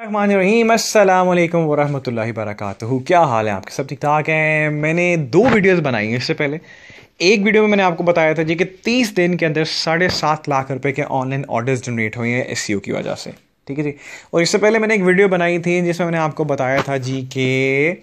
वालेकुम वरहमतुल्लाहि वरकातुहू क्या हाल है आपके? सब ठीक ठाक हैं? मैंने दो वीडियोस बनाई हैं इससे पहले। एक वीडियो में मैंने आपको बताया था जी कि तीस दिन के अंदर साढ़े सात लाख रुपए के ऑनलाइन ऑर्डर्स जनरेट हुए हैं एस की वजह से। ठीक है जी? और इससे पहले मैंने एक वीडियो बनाई थी जिसमें मैंने आपको बताया था जी कि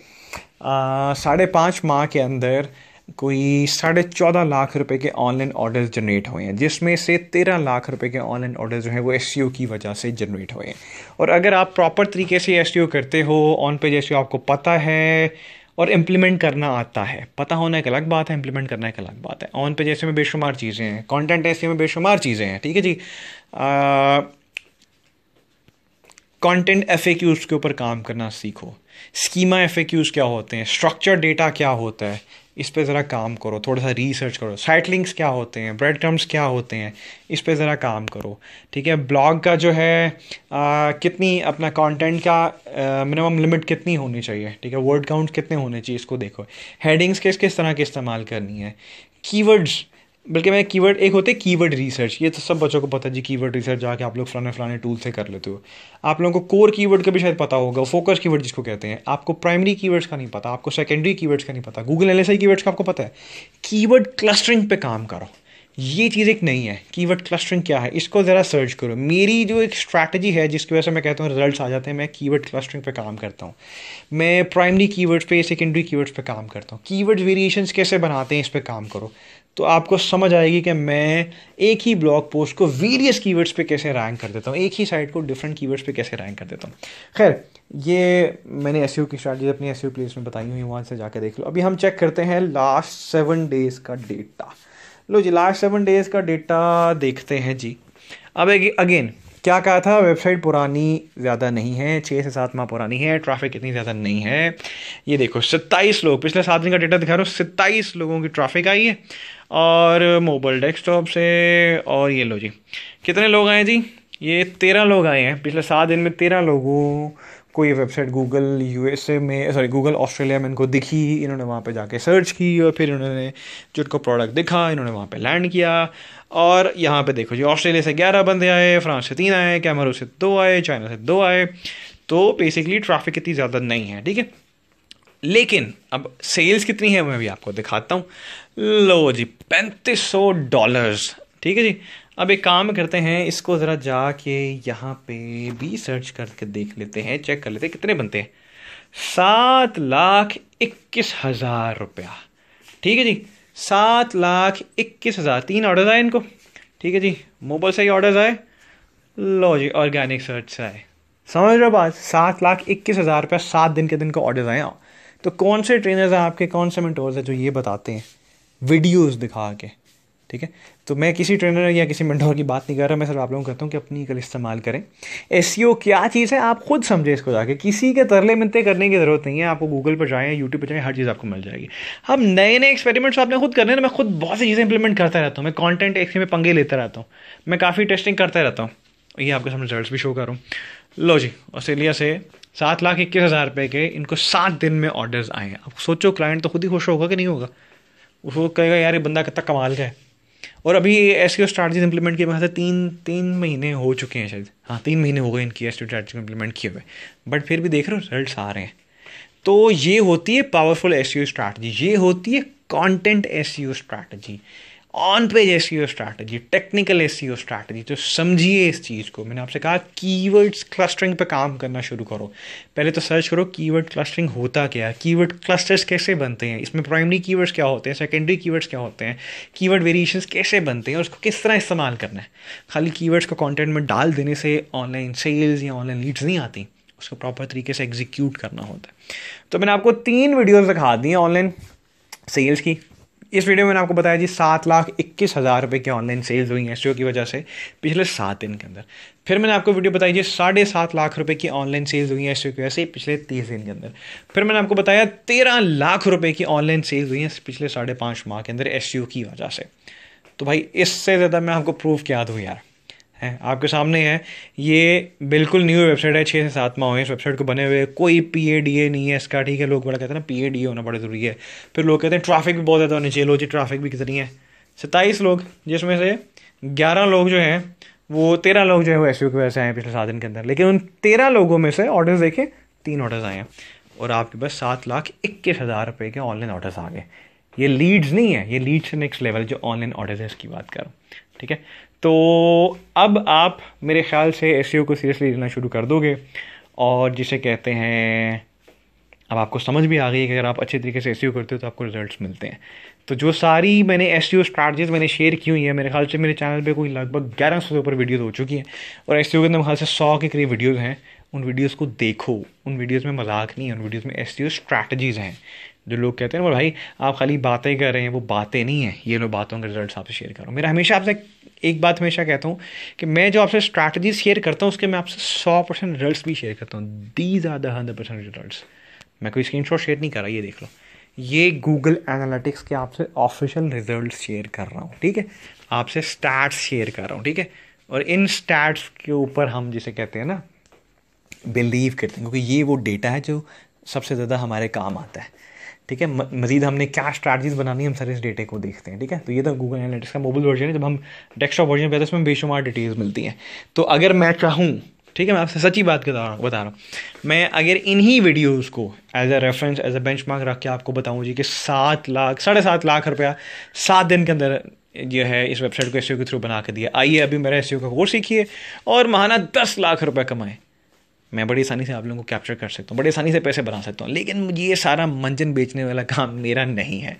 साढ़े पाँच माह के अंदर कोई साढ़े चौदह लाख रुपए के ऑनलाइन ऑर्डर्स जनरेट हुए हैं, जिसमें से तेरह लाख रुपए के ऑनलाइन ऑर्डर जो हैं वो एस की वजह से जनरेट हुए हैं। और अगर आप प्रॉपर तरीके से एस करते हो ऑन पेज एस आपको पता है और इम्प्लीमेंट करना आता है। पता होना एक अलग बात है इम्प्लीमेंट करना एक अलग बात है। ऑन पेज ऐसे में बेशुमार चीज़ें हैं कंटेंट ऐसे में बेशुमार चीज़ें हैं, ठीक है जी? कंटेंट एफ़ के ऊपर काम करना सीखो। स्कीमा एफ़ क्या होते हैं? स्ट्रक्चर डेटा क्या होता है? इस पर ज़रा काम करो थोड़ा सा रिसर्च करो। साइट लिंक्स क्या होते हैं? ब्रेड क्रम्स क्या होते हैं? इस पर ज़रा काम करो ठीक है? ब्लॉग का जो है आ, कितनी अपना कंटेंट का मिनिमम लिमिट कितनी होनी चाहिए ठीक है? वर्ड काउंट कितने होने चाहिए इसको देखो। हेडिंग्स किस किस तरह के इस्तेमाल करनी है? कीवर्ड्स बल्कि मैं कीवर्ड, एक होते कीवर्ड रिसर्च ये तो सब बच्चों को पता है जी, कीवर्ड रिसर्च जाके आप लोग फलाने फलाने टूल से कर लेते हो। आप लोगों को कोर कीवर्ड का भी शायद पता होगा फोकस कीवर्ड जिसको कहते हैं। आपको प्राइमरी कीवर्ड्स का नहीं पता, आपको सेकेंडरी कीवर्ड्स का नहीं पता। Google L S I keywords का आपको पता है? कीवर्ड क्लस्टरिंग पे काम करो। ये चीज़ एक नहीं है कीवर्ड क्लस्टरिंग क्या है, इसको ज़रा सर्च करो। मेरी जो एक स्ट्रैटेजी है, जिसकी वजह से मैं कहता हूँ रिजल्ट्स आ जाते हैं, मैं कीवर्ड क्लस्टरिंग पे काम करता हूँ। मैं प्राइमरी कीवर्ड्स पे सेकेंडरी कीवर्ड्स पे काम करता हूँ। कीवर्ड वेरिएशंस कैसे बनाते हैं, इस पर काम करो। तो आपको समझ आएगी कि मैं एक ही ब्लॉग पोस्ट को वेरियस कीवर्ड्स पे कैसे रैंक कर देता हूँ, एक ही साइट को डिफरेंट कीवर्ड्स पे कैसे रैंक कर देता हूँ। खैर, ये मैंने एस की स्ट्रैटेजी अपनी एस प्लेस में बताई हुई वहाँ से जाकर देख लो। अभी हम चेक करते हैं लास्ट सेवन डेज़ का डेटा लो जी लास्ट सेवन डेज़ का डेटा देखते हैं जी। अब अगेन क्या कहा था? वेबसाइट पुरानी ज़्यादा नहीं है छः से सात माह पुरानी है ट्रैफ़िक इतनी ज़्यादा नहीं है। ये देखो, सत्ताईस लोग, पिछले सात दिन का डेटा दिखा रहा हूँ, सत्ताईस लोगों की ट्रैफ़िक आई है, और मोबाइल डेस्कटॉप से, और ये लो जी। कितने लोग आए जी? ये तेरह लोग आए हैं, पिछले सात दिन में तेरह लोगों को ये वेबसाइट गूगल यूएसए में सॉरी गूगल ऑस्ट्रेलिया में इनको दिखी, इन्होंने वहाँ पे जाके सर्च की और फिर इन्होंने जो इनको प्रोडक्ट दिखा, इन्होंने वहाँ पे लैंड किया। और यहाँ पे देखो जी ऑस्ट्रेलिया से ग्यारह बंदे आए फ्रांस से तीन आए कैमरू से दो आए चाइना से दो आए। तो बेसिकली ट्रैफ़िक इतनी ज़्यादा नहीं है, ठीक है? लेकिन अब सेल्स कितनी है, मैं भी आपको दिखाता हूँ। लो जी, पैंतीस सौ डॉलर्स ठीक है जी? अब एक काम करते हैं, इसको ज़रा जाके यहाँ पे भी सर्च करके देख लेते हैं चेक कर लेते हैं, कितने बनते हैं। सात लाख इक्कीस हज़ार रुपया। ठीक है जी? सात लाख इक्कीस हज़ार। तीन ऑर्डर आए इनको। ठीक है जी? मोबाइल से ही ऑर्डर आए। लो जी ऑर्गेनिक सर्च से आए। समझ रहे बात? सात लाख इक्कीस हज़ार रुपया सात दिन के दिन को ऑर्डर आए। तो कौन से ट्रेनर्स हैं आपके? कौन से मेंटोर्स हैं जो ये बताते हैं? वीडियोस दिखा के। ठीक है? तो मैं किसी ट्रेनर या किसी मेंटोर की बात नहीं कर रहा, मैं सिर्फ़ आप लोगों को कहता हूँ कि अपनी कल इस्तेमाल करें। एस क्या चीज़ है, आप खुद समझे इसको जाके। किसी के तरले मिलते करने की ज़रूरत नहीं है, आपको गूगल पर जाएँ यूट्यूब पर जाएँ, हर चीज़ आपको मिल जाएगी। हम नए नए एक्सपेरिमेंट्स आपने खुद करने ना मैं खुद बहुत सी चीज़ें इंप्लीमेंट करता रहता हूँ। मैं कॉन्टेंट एक में पंगे लेता रहता हूँ। मैं काफ़ी टेस्टिंग करता रहता हूँ। ये आपके सामने रिज़ल्ट भी शो कर रहा हूँ। लो जी, ऑस्ट्रेलिया से सात लाख इक्कीस हज़ार रुपये के इनको सात दिन में ऑर्डर्स आए हैं। अब सोचो क्लाइंट तो खुद ही खुश होगा कि नहीं होगा? उसको कहेगा, यार, ये बंदा कितना कमाल का है। और अभी एस की स्ट्रैटेजी इंप्लीमेंट किए हुए तीन तीन महीने हो चुके हैं शायद। हाँ तीन महीने हो गए इनकी एस स्ट्रैटेजी इंप्लीमेंट किए हुए। बट फिर भी देख रहे हो रिज़ल्ट आ रहे हैं। तो ये होती है पावरफुल एस स्ट्रैटेजी ये होती है content S strategy on page S strategy technical S strategy तो समझिए इस चीज़ को। मैंने आपसे कहा कीवर्ड्स क्लस्टरिंग पे काम करना शुरू करो। पहले तो सर्च करो कीवर्ड क्लस्टरिंग होता क्या है? कीवर्ड क्लस्टर्स कैसे बनते हैं? इसमें प्राइमरी कीवर्ड्स क्या होते हैं? सेकेंडरी कीवर्ड्स क्या होते हैं? कीवर्ड वेरिएशंस कैसे बनते हैं? और उसको किस तरह इस्तेमाल करना है? खाली कीवर्ड्स को कॉन्टेंट में डाल देने से ऑनलाइन सेल्स या ऑनलाइन लीड्स नहीं आती। उसको प्रॉपर तरीके से एग्जीक्यूट करना होता है। तो मैंने आपको तीन वीडियोज़ दिखा दी हैं ऑनलाइन सेल्स की। इस वीडियो में मैंने आपको बताया जी, सात लाख इक्कीस हज़ार रुपये की ऑनलाइन सेल्स हुई हैं एस की वजह से पिछले सात दिन के अंदर। फिर मैंने आपको वीडियो बताई जी, साढ़े सात लाख रुपए की ऑनलाइन सेल्स हुई हैं एस की वजह से पिछले तीस दिन के अंदर। फिर मैंने आपको बताया, तेरह लाख रुपए की ऑनलाइन सेल्स हुई हैं पिछले साढ़े पाँच माह के अंदर एस की वजह से। तो भाई, इससे ज़्यादा मैं आपको प्रूफ क्या दूँ यार? है, आपके सामने है। ये बिल्कुल न्यू वेबसाइट है छः से सात माह हुए इस वेबसाइट को बने हुए। कोई पी ए डी ए नहीं है इसका, ठीक है? लोग बड़ा कहते हैं ना पी ए डी ए होना बड़ा ज़रूरी है। फिर लोग कहते हैं ट्रैफ़िक भी बहुत ज़्यादा होनी चाहिए। लो जी ट्रैफ़िक भी कितनी है? सत्ताईस लोग, जिसमें से ग्यारह लोग जो हैं, वो तेरह लोग जो है, वो एस की वजह से आए पिछले सात दिन के अंदर। लेकिन उन तेरह लोगों में से ऑर्डर्स देखे, तीन ऑर्डर्स आए हैं। और आपके पास सात लाख इक्कीस हज़ार रुपये के ऑनलाइन ऑर्डर्स आ गए। ये लीड्स नहीं है, ये लीड्स नेक्स्ट लेवल जो ऑनलाइन ऑर्डर्स है, इसकी बात करो ठीक है? तो अब आप मेरे ख्याल से एस को सीरियसली लेना शुरू कर दोगे और जिसे कहते हैं, अब आपको समझ भी आ गई है कि अगर आप अच्छे तरीके से एस करते हो तो आपको रिजल्ट्स मिलते हैं। तो जो सारी मैंने एस स्ट्रैटेजीज मैंने शेयर की हुई है, मेरे ख्याल से मेरे चैनल पे कोई लगभग ग्यारह सौ से ऊपर वीडियोज़ हो चुकी हैं और एस के अंदर ख्याल से सौ के करीब वीडियोज़ हैं। उन वीडियोज़ को देखो, उन वीडियोज़ में मज़ाक नहीं है, उन वीडियोज़ में एस स्ट्रैटेजीज़ हैं। जो लोग कहते हैं ना भाई, आप खाली बातें कर रहे हैं, वो बातें नहीं हैं। ये लोग बातों के रिज़ल्ट आपसे शेयर करो। मेरा हमेशा आपसे एक बात हमेशा कहता हूँ कि मैं जो आपसे स्ट्रैटेजी शेयर करता हूँ, उसके मैं आपसे सौ परसेंट रिज़ल्ट भी शेयर करता हूँ। These are the hundred percent result मैं कोई स्क्रीन शेयर नहीं कर रहा, ये देख लो। ये गूगल एनालिटिक्स के आपसे ऑफिशियल रिज़ल्ट शेयर कर रहा हूँ, ठीक है? आपसे स्टैट्स शेयर कर रहा हूँ, ठीक है? और इन स्टैट्स के ऊपर हम जिसे कहते हैं ना बिलीव करते हैं, क्योंकि ये वो डेटा है जो सबसे ज़्यादा हमारे काम आता है। ठीक है मजीद हमने क्या स्ट्रैटीज बनानी है, हम सारे इस डेटे को देखते हैं, ठीक है? तो ये तो गूगल एनालिटिक्स का मोबाइल वर्जन है, जब हम डेस्कटॉप वर्जन पे उसमें बेशुमार डिटेल्स मिलती हैं। तो अगर मैं चाहूँ, ठीक है, मैं आपसे सच्ची बात बता रहा बता रहा हूँ। मैं अगर इन्हीं वीडियोज़ को as a reference as a benchmark रख के आपको बताऊँ जी कि सात लाख, साढ़े सात लाख रुपया सात दिन के अंदर जो है इस वेबसाइट को एस के थ्रू बना के दिया। आइए अभी मेरा एस का कोर्स सीखिए और महाना दस लाख रुपये कमाएँ। मैं बड़ी आसानी से आप लोगों को कैप्चर कर सकता हूँ, बड़ी आसानी से पैसे बना सकता हूँ, लेकिन मुझे ये सारा मंजन बेचने वाला काम मेरा नहीं है।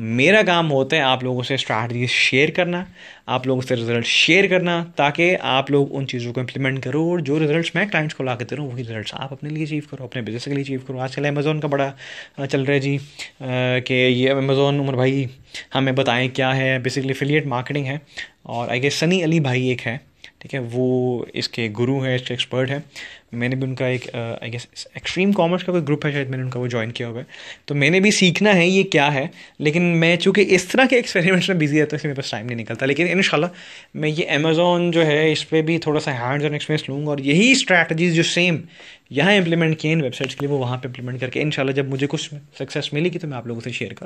मेरा काम होता है आप लोगों से स्ट्रैटी शेयर करना, आप लोगों से रिज़ल्ट शेयर करना, ताकि आप लोग उन चीज़ों को इम्प्लीमेंट करो और जो रिजल्ट्स मैं क्लाइंट्स को ला के दे रहा हूँ, वही रिजल्ट्स आप अपने लिए अचीव करो, अपने बिज़नेस के लिए अचीव करो। आजकल अमेज़ोन का बड़ा चल रहा है जी कि ये अमेज़ोन उमर भाई हमें बताएँ क्या है बेसिकली फिलियट मार्केटिंग है, और आई गेस सनी अली भाई एक है। ठीक है, वो इसके गुरु हैं, इसके एक्सपर्ट हैं। मैंने भी उनका एक आई गेस एक्सट्रीम कॉमर्स का कोई ग्रुप है शायद, मैंने उनका वो ज्वाइन किया हुआ है। तो मैंने भी सीखना है ये क्या है, लेकिन मैं चूँकि इस तरह के एक्सपेरिमेंट्स में बिज़ी रहता हूँ है मेरे पास टाइम नहीं निकलता। लेकिन इन मैं ये अमेज़ोन जो है, इस पर भी थोड़ा सा हैंड्स ऑन एक्सपीरियंस लूँगा और यही स्ट्रैटेजीज जो सेम यहाँ इंप्लीमेंट किए इन वेबसाइट्स के लिए, वो वहाँ पर इंप्लीमेंट करके इन जब मुझे कुछ सक्सेस मिलेगी तो मैं आप लोगों से शेयर करूँ